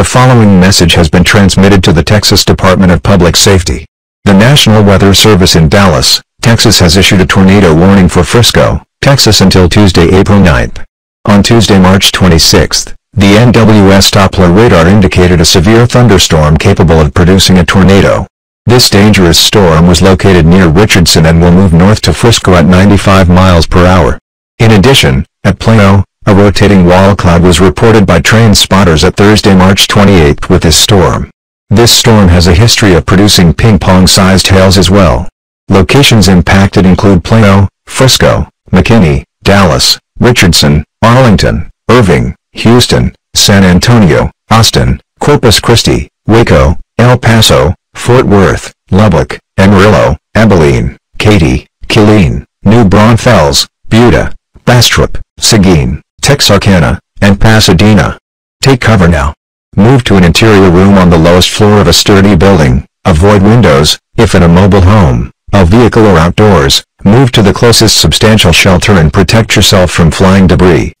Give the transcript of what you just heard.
The following message has been transmitted to the Texas Department of Public Safety. The National Weather Service in Dallas, Texas has issued a tornado warning for Frisco, Texas until Tuesday, April 9th. On Tuesday, March 26th, the NWS Doppler radar indicated a severe thunderstorm capable of producing a tornado. This dangerous storm was located near Richardson and will move north to Frisco at 95 miles per hour. In addition, at Plano, a rotating wall cloud was reported by train spotters at Thursday, March 28 with this storm. This storm has a history of producing ping-pong-sized hails as well. Locations impacted include Plano, Frisco, McKinney, Dallas, Richardson, Arlington, Irving, Houston, San Antonio, Austin, Corpus Christi, Waco, El Paso, Fort Worth, Lubbock, Amarillo, Abilene, Katy, Killeen, New Braunfels, Buda, Bastrop, Seguin, Texarkana, and Pasadena. Take cover now. Move to an interior room on the lowest floor of a sturdy building. Avoid windows, if in a mobile home, a vehicle or outdoors. Move to the closest substantial shelter and protect yourself from flying debris.